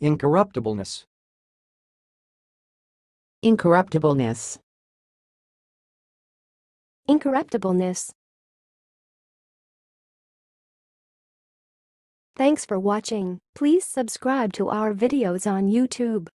Incorruptibleness. Incorruptibleness. Incorruptibleness. Thanks for watching. Please subscribe to our videos on YouTube.